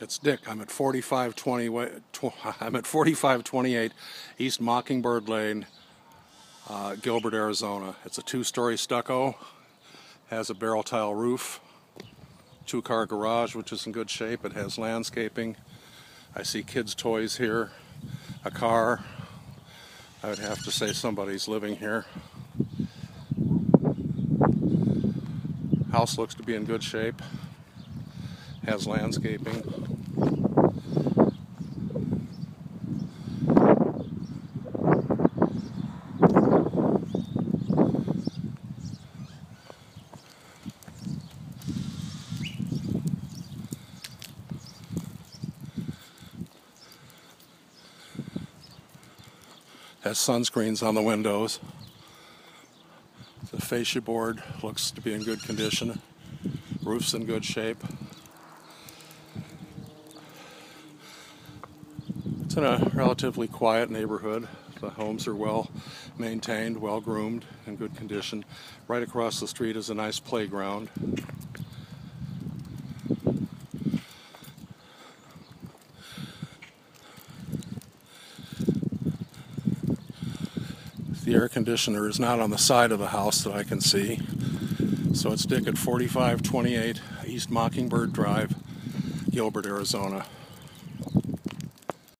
It's Dick. I'm at 4520. tw- I'm at 4528 East Mockingbird Lane, uh, Gilbert, Arizona. It's a two-story stucco. Has a barrel tile roof. Two-car garage, which is in good shape. It has landscaping. I see kids' toys here. A car. I would have to say somebody's living here. House looks to be in good shape. Has landscaping. Has sunscreens on the windows. The fascia board looks to be in good condition. Roof's in good shape. In a relatively quiet neighborhood. The homes are well maintained, well groomed, in good condition. Right across the street is a nice playground. The air conditioner is not on the side of the house that I can see. So it's Dick at 4528 East Mockingbird Drive, Gilbert, Arizona.